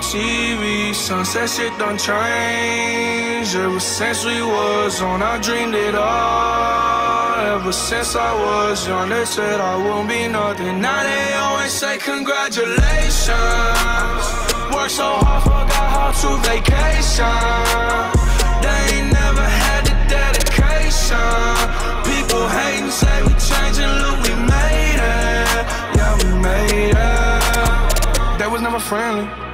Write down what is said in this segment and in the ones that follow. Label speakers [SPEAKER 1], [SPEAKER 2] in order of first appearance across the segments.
[SPEAKER 1] TV. Sunset shit done changed. Ever since we was on, I dreamed it all. Ever since I was young, they said I won't be nothing. Now they always say congratulations. Worked so hard, forgot how to vacation. They ain't never had the dedication. People hating, say we changing, look, we made it. Yeah, we made it. They was never friendly,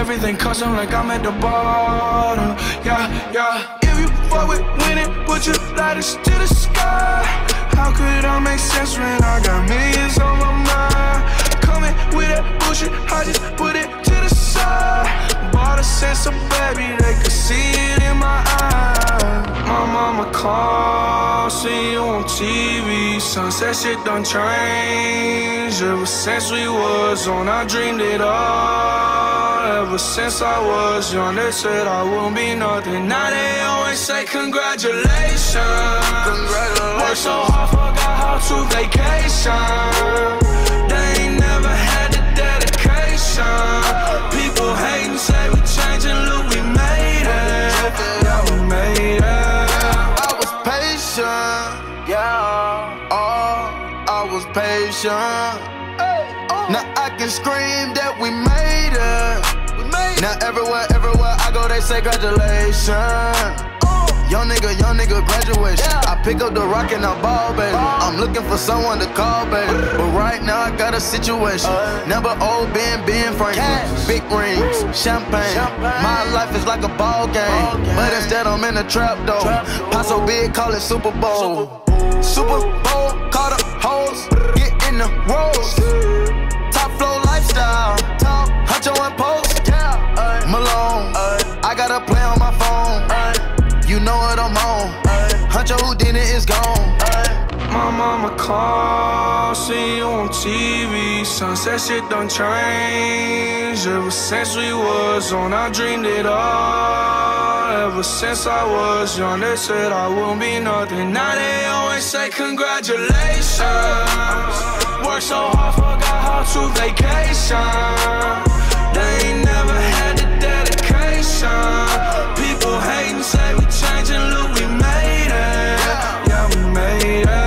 [SPEAKER 1] Everything custom like I'm at the bottom, yeah, yeah. If you fuck with winning, put your lighters to the sky. How could I make sense when I got millions on my mind? Coming with that bullshit, I just put it to the side. Bought a sense of baby, they could see it in my eyes. My mama call, see you on TV. Sunset shit done changed. Ever since we was on, I dreamed it all. Ever since I was young, they said I won't be nothing. Now they always say congratulations. Congratulations. Worked so hard, forgot how to vacation.
[SPEAKER 2] Was patient. Oh. Now I can scream that we made it. We made it. Now everywhere, everywhere I go, they say congratulations. Oh. Young nigga, young nigga, graduation. I pick up the rock and I ball, baby. I'm looking for someone to call, baby. But right now I got a situation. Uh. Never old Ben, Ben Franklin. Big rings, champagne. My life is like a ball game. But instead I'm in a trap though. Pot so big, call it Super Bowl. Super Bowl, call the hoes, get in the rolls. Top flow lifestyle, Top Huncho and Post. Malone, I got a play on my phone. You know what I'm on. Huncho who did it is gone.
[SPEAKER 1] My mama call, see you on TV. Sunset shit done changed. Ever since we was on, I dreamed it all. Ever since I was young, they said I won't be nothing. Now they always say congratulations to vacation. They ain't never had the dedication. People hate and say we changing, look, we made it. Yeah, we made it.